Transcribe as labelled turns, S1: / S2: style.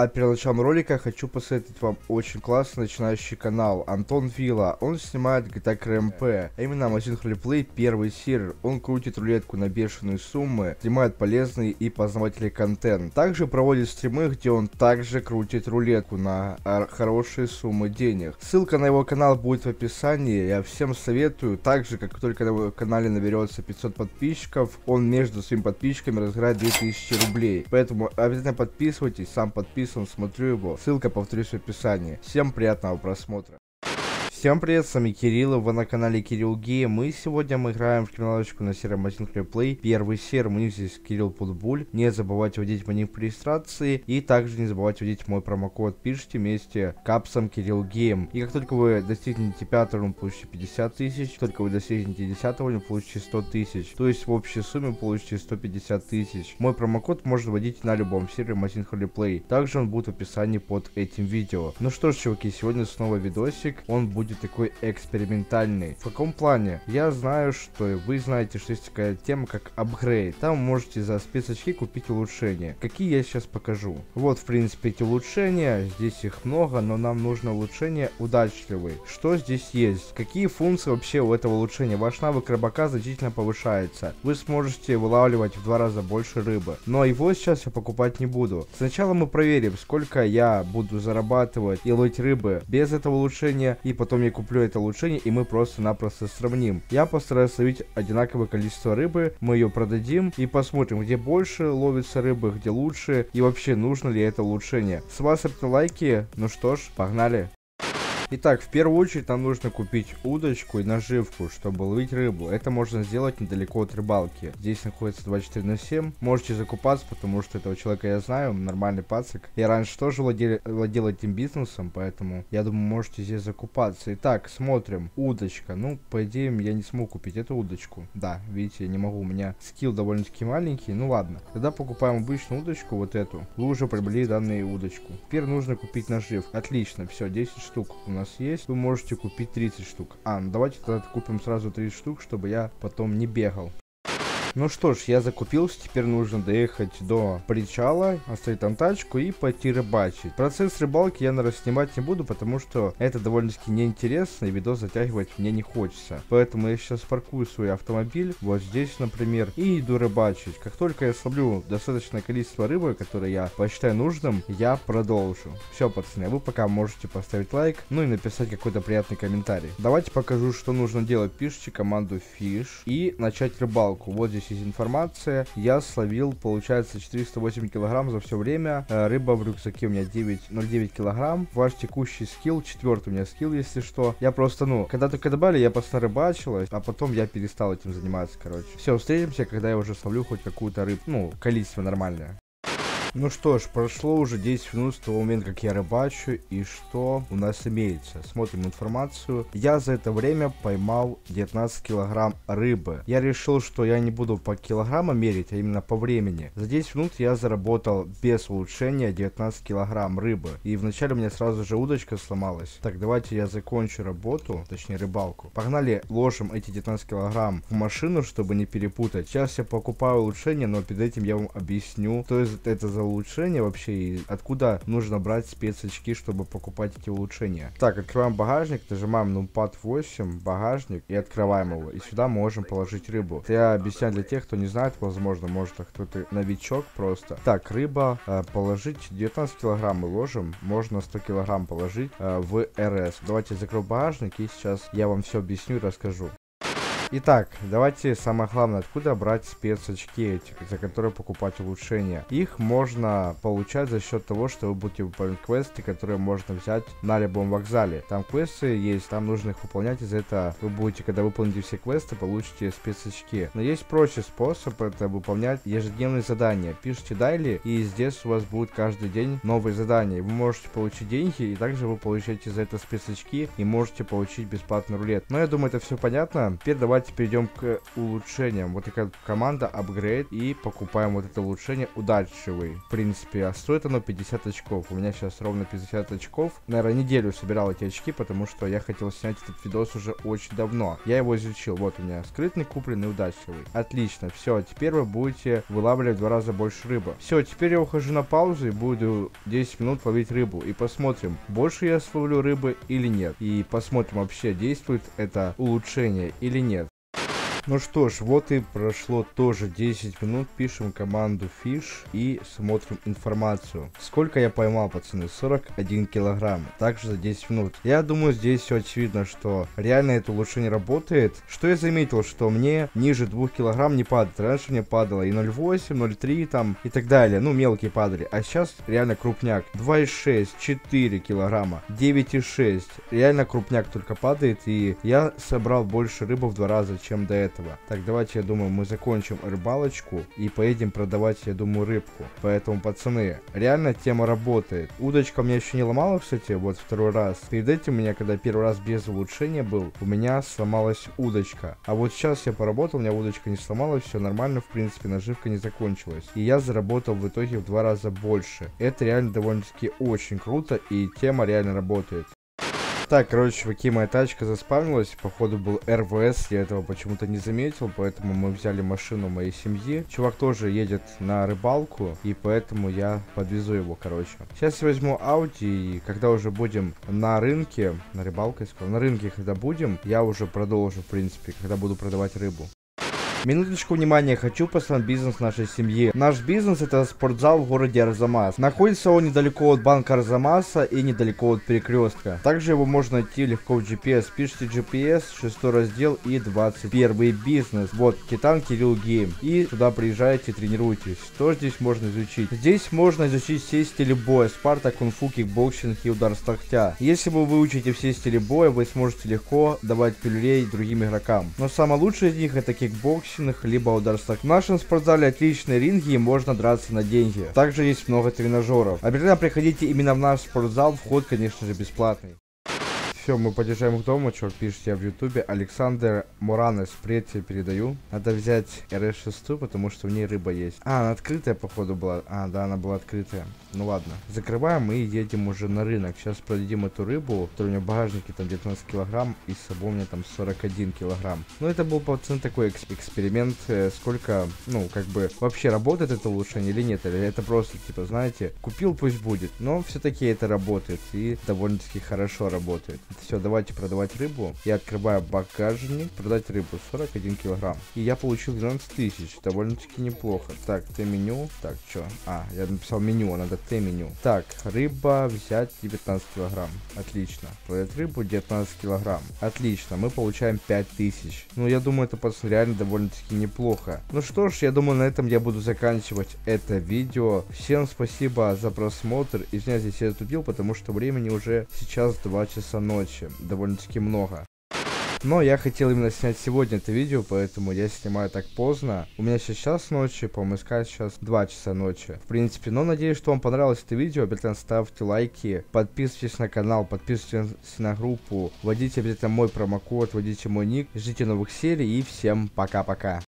S1: А перед началом ролика хочу посоветовать вам очень классный начинающий канал Антон Вилла. Он снимает GTA КРМП, а именно Amazon Roleplay первый сервер. Он крутит рулетку на бешеные суммы, снимает полезный и познавательный контент. Также проводит стримы, где он также крутит рулетку на а, хорошие суммы денег. Ссылка на его канал будет в описании. Я всем советую. Также, как только на его канале наберется 500 подписчиков, он между своими подписчиками разыграет 2000 рублей. Поэтому обязательно подписывайтесь, сам подписывайтесь подписан, смотрю его. Ссылка, повторюсь, в описании. Всем приятного просмотра. Всем привет, с вами Кирилл, вы на канале Кирилл Гейм. Мы сегодня мы играем в криминалочку на сервере Amazing RolePlay. Первый сервер, мы здесь Кирилл Путбуль. Не забывайте вводить мой ник при регистрации. И также не забывайте вводить мой промокод. Пишите вместе капсом Кирилл Гейм. И как только вы достигнете 5 уровня, получите 50 тысяч. Только вы достигнете 10 уровня, получите 100 тысяч. То есть в общей сумме получите 150 тысяч. Мой промокод можно вводить на любом сервере Amazing RolePlay. Также он будет в описании под этим видео. Ну что ж, чуваки, сегодня снова видосик. Он будет будет такой экспериментальный. В каком плане? Я знаю, что вы знаете, что есть такая тема, как апгрейд. Там можете за спецочки купить улучшения. Какие я сейчас покажу. Вот, в принципе, эти улучшения. Здесь их много, но нам нужно улучшение удачливый. Что здесь есть? Какие функции вообще у этого улучшения? Ваш навык рыбака значительно повышается. Вы сможете вылавливать в два раза больше рыбы. Но его сейчас я покупать не буду. Сначала мы проверим, сколько я буду зарабатывать и ловить рыбы без этого улучшения. И потом потом я куплю это улучшение, и мы просто-напросто сравним. Я постараюсь ловить одинаковое количество рыбы, мы ее продадим и посмотрим, где больше ловится рыбы, где лучше, и вообще нужно ли это улучшение. С вас это лайки, ну что ж, погнали. Итак, в первую очередь нам нужно купить удочку и наживку, чтобы ловить рыбу. Это можно сделать недалеко от рыбалки. Здесь находится 24 на 7. Можете закупаться, потому что этого человека я знаю, нормальный пацик. Я раньше тоже владел, владел этим бизнесом, поэтому я думаю, можете здесь закупаться. Итак, смотрим. Удочка. Ну, по идее, я не смогу купить эту удочку. Да, видите, я не могу. У меня скилл довольно-таки маленький. Ну ладно. Тогда покупаем обычную удочку, вот эту. Уже приобрели данную удочку. Теперь нужно купить нажив. Отлично, все, 10 штук у нас есть, вы можете купить 30 штук. А, ну давайте тогда купим сразу 30 штук, чтобы я потом не бегал. Ну что ж, я закупился, теперь нужно доехать до причала, оставить там тачку и пойти рыбачить. Процесс рыбалки я, наверное, снимать не буду, потому что это довольно-таки неинтересно, и видос затягивать мне не хочется. Поэтому я сейчас паркую свой автомобиль, вот здесь, например, и иду рыбачить. Как только я словлю достаточное количество рыбы, которое я посчитаю нужным, я продолжу. Все, пацаны, вы пока можете поставить лайк, ну и написать какой-то приятный комментарий. Давайте покажу, что нужно делать. Пишите команду fish и начать рыбалку. Вот здесь есть информация. Я словил, получается, 408 килограмм за все время. Э, рыба в рюкзаке у меня 9,09 килограмм. Ваш текущий скилл, четвертый у меня скилл, если что. Я просто, ну, когда только добавили, я просто рыбачил, а потом я перестал этим заниматься, короче. Все, встретимся, когда я уже словлю хоть какую-то рыбу, ну, количество нормальное. Ну что ж, прошло уже 10 минут с того момента, как я рыбачу, и что у нас имеется. Смотрим информацию. Я за это время поймал 19 килограмм рыбы. Я решил, что я не буду по килограммам мерить, а именно по времени. За 10 минут я заработал без улучшения 19 килограмм рыбы. И вначале у меня сразу же удочка сломалась. Так, давайте я закончу работу, точнее рыбалку. Погнали, ложим эти 19 килограмм в машину, чтобы не перепутать. Сейчас я покупаю улучшение, но перед этим я вам объясню, что это за улучшения вообще и откуда нужно брать спецочки, чтобы покупать эти улучшения. Так, открываем багажник, нажимаем numpad 8, багажник и открываем его. И сюда можем положить рыбу. Я объясняю для тех, кто не знает, возможно, может кто-то новичок просто. Так, рыба э, положить 19 килограмм мы ложим, можно 100 килограмм положить э, в РС. Давайте закрою багажник и сейчас я вам все объясню и расскажу. Итак, давайте самое главное, откуда брать спецочки эти, за которые покупать улучшения. Их можно получать за счет того, что вы будете выполнять квесты, которые можно взять на любом вокзале. Там квесты есть, там нужно их выполнять, из за этого вы будете, когда выполните все квесты, получите спецочки. Но есть проще способ это выполнять ежедневные задания. Пишите дайли, и здесь у вас будет каждый день новые задания. Вы можете получить деньги, и также вы получаете за это спецочки, и можете получить бесплатный рулет. Но я думаю, это все понятно. Теперь давайте давайте перейдем к улучшениям. Вот такая команда Upgrade и покупаем вот это улучшение удачливый. В принципе, а стоит оно 50 очков. У меня сейчас ровно 50 очков. Наверное, неделю собирал эти очки, потому что я хотел снять этот видос уже очень давно. Я его изучил. Вот у меня скрытный, купленный, удачливый. Отлично, все, теперь вы будете вылавливать в два раза больше рыбы. Все, теперь я ухожу на паузу и буду 10 минут ловить рыбу. И посмотрим, больше я словлю рыбы или нет. И посмотрим вообще, действует это улучшение или нет. Ну что ж, вот и прошло тоже 10 минут. Пишем команду Fish и смотрим информацию. Сколько я поймал, пацаны? 41 килограмм. Также за 10 минут. Я думаю, здесь все очевидно, что реально это улучшение работает. Что я заметил, что мне ниже 2 килограмм не падает. Раньше мне падало и 0,8, 0,3 там и так далее. Ну, мелкие падали. А сейчас реально крупняк. 2,6, 4 килограмма, 9,6. Реально крупняк только падает. И я собрал больше рыбы в два раза, чем до этого этого. Так, давайте, я думаю, мы закончим рыбалочку и поедем продавать, я думаю, рыбку. Поэтому, пацаны, реально тема работает. Удочка меня еще не ломала, кстати, вот второй раз. Перед этим у меня, когда первый раз без улучшения был, у меня сломалась удочка. А вот сейчас я поработал, у меня удочка не сломалась, все нормально, в принципе, наживка не закончилась. И я заработал в итоге в два раза больше. Это реально довольно-таки очень круто, и тема реально работает. Так, короче, чуваки, моя тачка заспавнилась. Походу был РВС, я этого почему-то не заметил, поэтому мы взяли машину моей семьи. Чувак тоже едет на рыбалку, и поэтому я подвезу его, короче. Сейчас я возьму Audi, и когда уже будем на рынке, на рыбалке, на рынке, когда будем, я уже продолжу, в принципе, когда буду продавать рыбу. Минуточку внимания, хочу посмотреть бизнес нашей семьи. Наш бизнес это спортзал в городе Арзамас. Находится он недалеко от банка Арзамаса и недалеко от перекрестка. Также его можно найти легко в GPS. Пишите GPS, 6 раздел и 21 бизнес. Вот, Титан Кирилл Гейм. И туда приезжайте, тренируйтесь. Что здесь можно изучить? Здесь можно изучить все стили боя. Спарта, кунг-фу, кикбоксинг и удар с локтя. Если вы выучите все стили боя, вы сможете легко давать пилюлей другим игрокам. Но самое лучшее из них это кикбоксинг боксинг, либо удар с локтя. В нашем спортзале отличные ринги и можно драться на деньги. Также есть много тренажеров. Обязательно приходите именно в наш спортзал, вход, конечно же, бесплатный. Все, мы подъезжаем к дому, чувак пишет я в ютубе. Александр Моранес, привет тебе передаю. Надо взять RS6, потому что в ней рыба есть. А, она открытая, походу, была. А, да, она была открытая. Ну ладно. Закрываем и едем уже на рынок. Сейчас продадим эту рыбу, которая у меня в багажнике там 19 килограмм, и с собой у меня там 41 килограмм. Ну, это был, пацаны, такой экс эксперимент, э, сколько, ну, как бы, вообще работает это улучшение или нет. Или это просто, типа, знаете, купил, пусть будет. Но все-таки это работает, и довольно-таки хорошо работает. Все, давайте продавать рыбу. Я открываю багажник, продать рыбу 41 килограмм. И я получил 12 тысяч, довольно-таки неплохо. Так, Т-меню, так, что? А, я написал меню, надо Т-меню. Так, рыба взять 19 килограмм. Отлично. Продать рыбу 19 килограмм. Отлично, мы получаем 5000. Ну, я думаю, это, пацаны, реально довольно-таки неплохо. Ну что ж, я думаю, на этом я буду заканчивать это видео. Всем спасибо за просмотр. Извиняюсь, если я тупил, потому что времени уже сейчас 2 часа ночи ночи. Довольно-таки много. Но я хотел именно снять сегодня это видео, поэтому я снимаю так поздно. У меня сейчас час ночи, по МСК сейчас 2 часа ночи. В принципе, но надеюсь, что вам понравилось это видео. Обязательно ставьте лайки, подписывайтесь на канал, подписывайтесь на группу, вводите обязательно мой промокод, вводите мой ник, ждите новых серий и всем пока-пока.